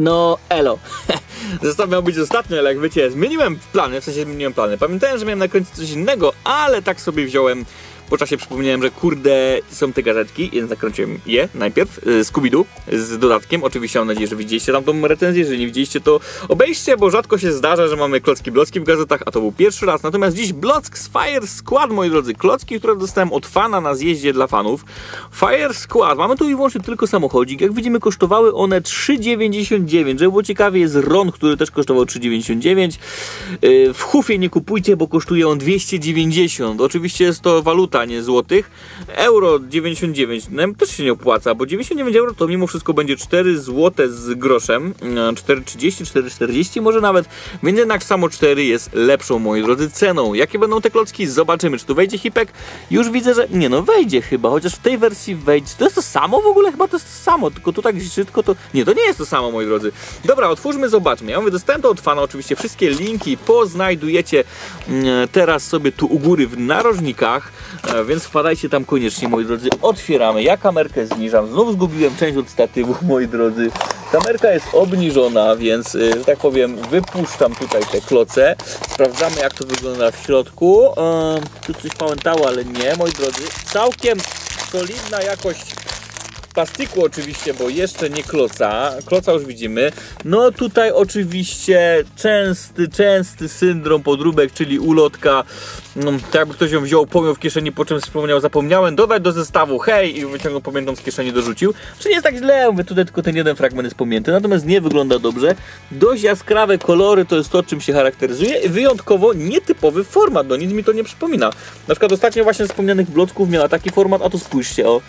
No, elo. Zestaw miał być ostatni, ale jak wiecie, zmieniłem plany, w sensie zmieniłem plany. Pamiętałem, że miałem nakręcić coś innego, ale tak sobie wziąłem po czasie przypomniałem, że kurde są te gazetki, więc nakręciłem je najpierw, y, Scooby-Doo z dodatkiem. Oczywiście mam nadzieję, że widzieliście tam tą recenzję, jeżeli nie widzieliście to obejście, bo rzadko się zdarza, że mamy klocki blocki w gazetach, a to był pierwszy raz. Natomiast dziś Block z Fire Squad, moi drodzy, klocki, które dostałem od fana na zjeździe dla fanów. Fire Squad, mamy tu i wyłącznie tylko samochodzik. Jak widzimy kosztowały one 3,99. Żeby było ciekawie jest Ron, który też kosztował 3,99. Y, w Hufie nie kupujcie, bo kosztuje on 290. Oczywiście jest to waluta nie złotych. Euro 99 no, też się nie opłaca, bo 99 euro to mimo wszystko będzie 4 złote z groszem. 4,30, e, 4,40 może nawet. Więc jednak samo 4 jest lepszą, moi drodzy, ceną. Jakie będą te klocki? Zobaczymy. Czy tu wejdzie hipek? Już widzę, że nie no, wejdzie chyba, chociaż w tej wersji wejdzie. To jest to samo w ogóle? Chyba to jest to samo, tylko tu tak szybko to... Nie, to nie jest to samo, moi drodzy. Dobra, otwórzmy, zobaczmy. Ja mówię, dostałem to od fana, oczywiście wszystkie linki poznajdujecie mm, teraz sobie tu u góry w narożnikach. E, więc wpadajcie tam koniecznie, moi drodzy. Otwieramy. Ja kamerkę zniżam. Znów zgubiłem część od statywu, moi drodzy. Kamerka jest obniżona, więc, e, że tak powiem, wypuszczam tutaj te kloce. Sprawdzamy, jak to wygląda w środku. tu coś pamiętało, ale nie, moi drodzy. Całkiem solidna jakość plastiku oczywiście, bo jeszcze nie kloca. Kloca już widzimy. No tutaj oczywiście częsty, częsty syndrom podróbek, czyli ulotka. No, tak jakby ktoś ją wziął, pomiał w kieszeni, po czym wspomniał, zapomniałem dodać do zestawu, hej, i wyciągnął pamiętą z kieszeni, dorzucił. Czy nie jest tak źle, mówię, tutaj tylko ten jeden fragment jest pomięty, natomiast nie wygląda dobrze. Dość jaskrawe kolory to jest to, czym się charakteryzuje. Wyjątkowo nietypowy format, no nic mi to nie przypomina. Na przykład ostatnio właśnie wspomnianych blocków miała taki format, a to spójrzcie, o,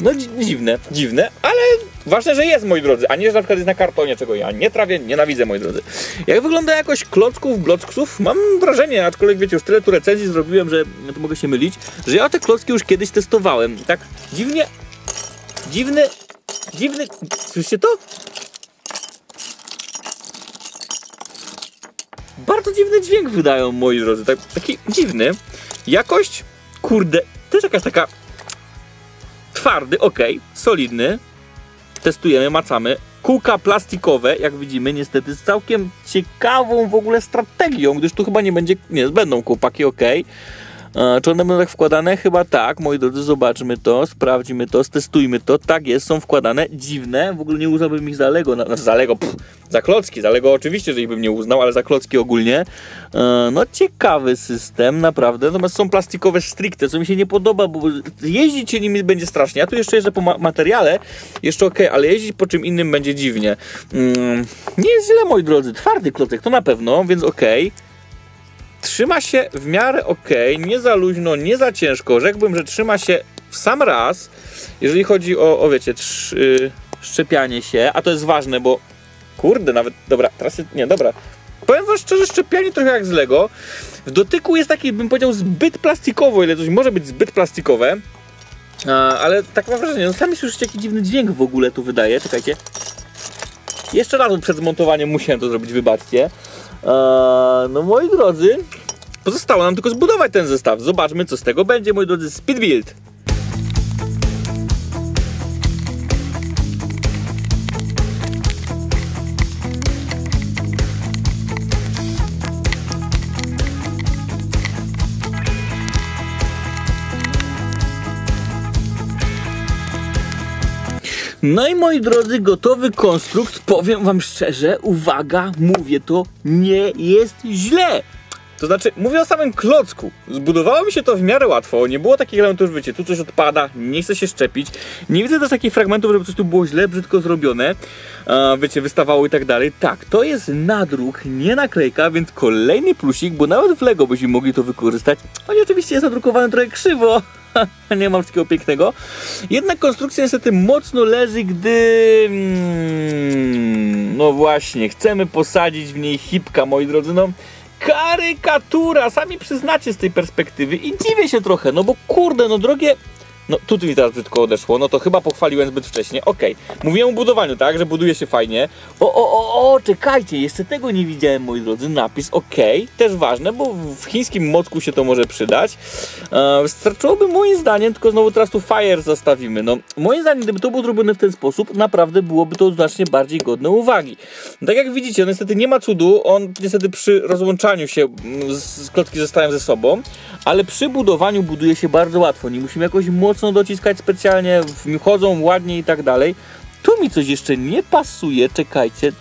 no dziwne, dziwne, ale ważne, że jest, moi drodzy, a nie, że na przykład jest na kartonie, czego ja nie trawię, nienawidzę, moi drodzy. Jak wygląda jakoś klocków, blocków? Mam wrażenie, aczkolwiek wiecie, już tyle tu recenzji zrobiłem, że no to mogę się mylić, że ja te klocki już kiedyś testowałem. Tak dziwnie, dziwny, dziwny, słyszycie to? Bardzo dziwny dźwięk wydają, moi drodzy, tak, taki dziwny. Jakość, kurde, też jakaś taka Twardy, ok, solidny. Testujemy, macamy. Kółka plastikowe, jak widzimy, niestety z całkiem ciekawą w ogóle strategią, gdyż tu chyba nie będzie, nie, będą kłopaki, ok. E, czy one będą tak wkładane? Chyba tak, moi drodzy, zobaczmy to, sprawdźmy to, stestujmy to. Tak jest, są wkładane, dziwne, w ogóle nie uznałbym ich za Lego, na, znaczy za Lego, pff, za klocki, za Lego oczywiście, że ich bym nie uznał, ale za klocki ogólnie. E, no ciekawy system, naprawdę, natomiast są plastikowe stricte, co mi się nie podoba, bo jeździć się nimi będzie strasznie. Ja tu jeszcze jeżdżę po ma materiale, jeszcze ok, ale jeździć po czym innym będzie dziwnie. Mm, nie jest źle, moi drodzy, twardy klocek, to na pewno, więc ok. Trzyma się w miarę ok, nie za luźno, nie za ciężko. Rzekłbym, że trzyma się w sam raz, jeżeli chodzi o, o wiecie, trz, yy, szczepianie się, a to jest ważne, bo kurde, nawet, dobra, teraz, nie, dobra. Powiem wam szczerze, szczepianie trochę jak z Lego. W dotyku jest taki, bym powiedział, zbyt plastikowo, ile coś może być zbyt plastikowe. Ale tak mam wrażenie, no sami słyszycie jaki dziwny dźwięk w ogóle tu wydaje, czekajcie. Jeszcze raz przed zmontowaniem musiałem to zrobić, wybaczcie. Eee, no moi drodzy, pozostało nam tylko zbudować ten zestaw. Zobaczmy co z tego będzie, moi drodzy, Speed Build. No i moi drodzy, gotowy konstrukt, powiem wam szczerze, uwaga, mówię to, nie jest źle. To znaczy, mówię o samym klocku. Zbudowało mi się to w miarę łatwo, nie było takich elementów, wiecie, tu coś odpada, nie chce się szczepić. Nie widzę też takich fragmentów, żeby coś tu było źle, brzydko zrobione, a, wiecie, wystawało i tak dalej. Tak, to jest nadruk, nie naklejka, więc kolejny plusik, bo nawet w LEGO byśmy mogli to wykorzystać. On oczywiście jest nadrukowany trochę krzywo, nie mam wszystkiego pięknego. Jednak konstrukcja niestety mocno leży, gdy... Mm, no właśnie, chcemy posadzić w niej hipka, moi drodzy, no... Karykatura, sami przyznacie z tej perspektywy i dziwię się trochę, no bo kurde, no drogie No tu teraz brzydko odeszło, no to chyba pochwaliłem zbyt wcześnie. Okej, mówiłem o budowaniu, tak, że buduje się fajnie. O, o, o, o, czekajcie, jeszcze tego nie widziałem, moi drodzy. Napis OK, też ważne, bo w chińskim mocku się to może przydać. E, wystarczyłoby moim zdaniem, tylko znowu teraz tu Fire zostawimy. No, moim zdaniem, gdyby to było zrobione w ten sposób, naprawdę byłoby to znacznie bardziej godne uwagi. Tak jak widzicie, no niestety nie ma cudu, on niestety przy rozłączaniu się mm, z klocki zostają ze sobą, ale przy budowaniu buduje się bardzo łatwo. Nie musimy jakoś mocno dociskać specjalnie, chodzą ładnie i tak dalej. Tu mi coś jeszcze nie pasuje, czekajcie.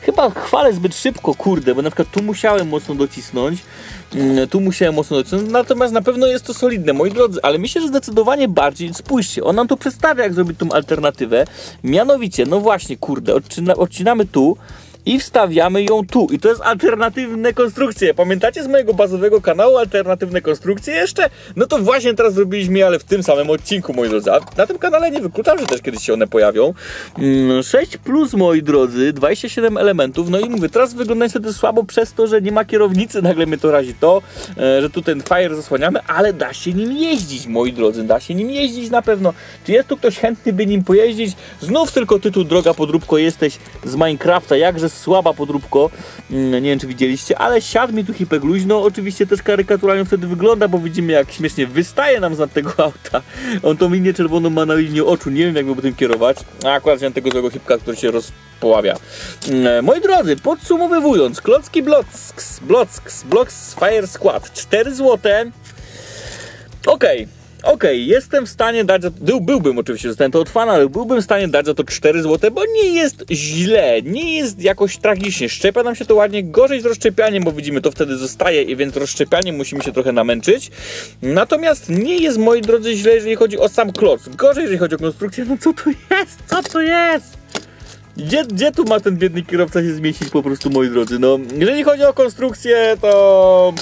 Chyba chwalę zbyt szybko, kurde, bo na przykład tu musiałem mocno docisnąć, mm, tu musiałem mocno docisnąć, natomiast na pewno jest to solidne, moi drodzy, ale myślę, że zdecydowanie bardziej, spójrzcie, on nam tu przedstawia, jak zrobić tą alternatywę, mianowicie, no właśnie, kurde, odcina, odcinamy tu, i wstawiamy ją tu. I to jest alternatywne konstrukcje. Pamiętacie z mojego bazowego kanału alternatywne konstrukcje jeszcze? No to właśnie teraz zrobiliśmy je, ale w tym samym odcinku, moi drodzy. A na tym kanale nie wykluczam, że też kiedyś się one pojawią. 6 mm, plus, moi drodzy, 27 elementów. No i mówię, teraz wygląda niestety słabo przez to, że nie ma kierownicy. Nagle mnie to razi to, e, że tu ten fire zasłaniamy, ale da się nim jeździć, moi drodzy. Da się nim jeździć na pewno. Czy jest tu ktoś chętny, by nim pojeździć? Znów tylko tytuł Droga Podróbko jesteś z Minecrafta. Jakże słaba podróbko, mm, nie wiem czy widzieliście, ale siadł mi tu hipek luźno, oczywiście też karykaturalnie wtedy wygląda, bo widzimy jak śmiesznie wystaje nam z tego auta. On tą linię czerwoną ma na linię oczu, nie wiem jak by tym kierować, a akurat wziąłem tego złego hipka, który się rozpoławia. Mm, moi drodzy, podsumowując, Klocki Blocks, Blocks, Blocks Fire Squad, 4 złote. Okej. Okay. Okej, okay, jestem w stanie dać za to, był, byłbym oczywiście, zostałem to od fana, ale byłbym w stanie dać za to 4 zł, bo nie jest źle, nie jest jakoś tragicznie. Szczepia nam się to ładnie, gorzej z rozszczepianiem, bo widzimy, to wtedy zostaje i więc rozszczepianiem musimy się trochę namęczyć. Natomiast nie jest, moi drodzy, źle, jeżeli chodzi o sam kloc. Gorzej, jeżeli chodzi o konstrukcję, no co to jest? Co to jest? Gdzie, gdzie tu ma ten biedny kierowca się zmieścić po prostu, moi drodzy? No, jeżeli chodzi o konstrukcję, to...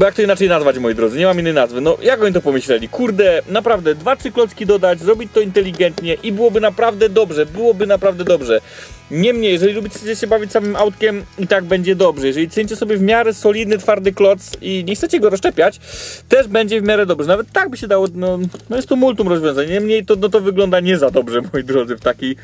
Bo jak to inaczej nazwać, moi drodzy? Nie mam innej nazwy. No, jak oni to pomyśleli? Kurde, naprawdę, dwa, trzy klocki dodać, zrobić to inteligentnie i byłoby naprawdę dobrze, byłoby naprawdę dobrze. Niemniej, jeżeli lubicie się bawić samym autkiem, i tak będzie dobrze. Jeżeli cenicie sobie w miarę solidny, twardy kloc i nie chcecie go rozszczepiać, też będzie w miarę dobrze. Nawet tak by się dało, no, no jest to multum rozwiązań. Niemniej to, no, to wygląda nie za dobrze, moi drodzy, w takiej,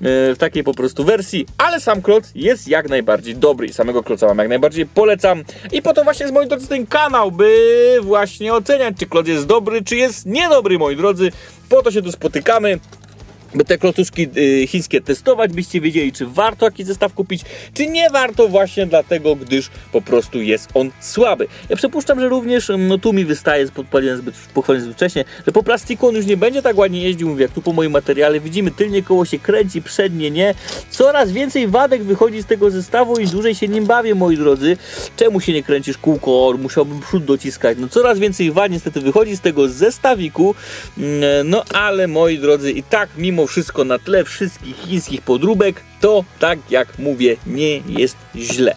w takiej po prostu wersji. Ale sam kloc jest jak najbardziej dobry i samego kloca wam jak najbardziej polecam. I po to właśnie jest, moi drodzy, ten kanał, by właśnie oceniać, czy kloc jest dobry, czy jest niedobry, moi drodzy. Po to się tu spotykamy by te klocuszki y, chińskie testować, byście wiedzieli, czy warto jakiś zestaw kupić, czy nie warto właśnie dlatego, gdyż po prostu jest on słaby. Ja przypuszczam, że również, mm, no tu mi wystaje, pochwalenie zbyt, zbyt wcześnie, że po plastiku on już nie będzie tak ładnie jeździł, mówię, jak tu po moim materiale, widzimy tylnie koło się kręci, przednie nie, coraz więcej wadek wychodzi z tego zestawu i dłużej się nim bawię, moi drodzy. Czemu się nie kręcisz kółko, musiałbym przód dociskać, no coraz więcej wad niestety wychodzi z tego zestawiku, mm, no ale moi drodzy, i tak mimo mimo wszystko na tle wszystkich chińskich podróbek, to tak jak mówię, nie jest źle.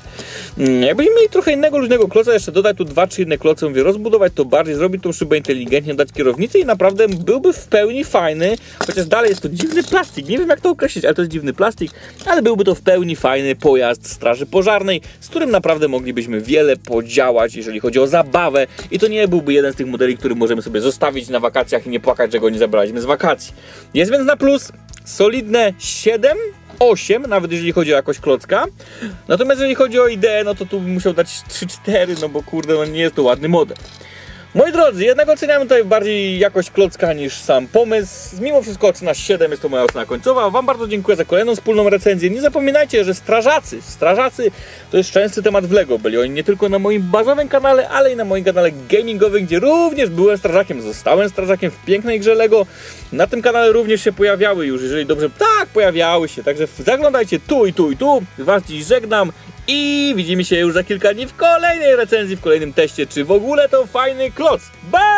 Mm, jakbyśmy mieli trochę innego luźnego kloca, jeszcze dodać tu dwa czy inne kloce, mówię, rozbudować to bardziej, zrobić tą szybę inteligentnie, dać kierownicę i naprawdę byłby w pełni fajny, chociaż dalej jest to dziwny plastik, nie wiem jak to określić, ale to jest dziwny plastik, ale byłby to w pełni fajny pojazd straży pożarnej, z którym naprawdę moglibyśmy wiele podziałać, jeżeli chodzi o zabawę i to nie byłby jeden z tych modeli, który możemy sobie zostawić na wakacjach i nie płakać, że go nie zabraliśmy z wakacji. Jest więc na plus solidne 7 8, nawet jeżeli chodzi o jakość klocka. Natomiast jeżeli chodzi o ideę, no to tu bym musiał dać 3-4, no bo kurde, no nie jest to ładny model. Moi drodzy, jednak oceniamy tutaj bardziej jakość klocka niż sam pomysł. Mimo wszystko ocena 7 jest to moja ocena końcowa. Wam bardzo dziękuję za kolejną wspólną recenzję. Nie zapominajcie, że strażacy, strażacy to jest częsty temat w LEGO. Byli oni nie tylko na moim bazowym kanale, ale i na moim kanale gamingowym, gdzie również byłem strażakiem. Zostałem strażakiem w pięknej grze LEGO. Na tym kanale również się pojawiały już, jeżeli dobrze... Tak, pojawiały się. Także zaglądajcie tu i tu i tu. Was dziś żegnam I widzimy się już za kilka dni w kolejnej recenzji, w kolejnym teście, czy w ogóle to fajny kloc. Bye!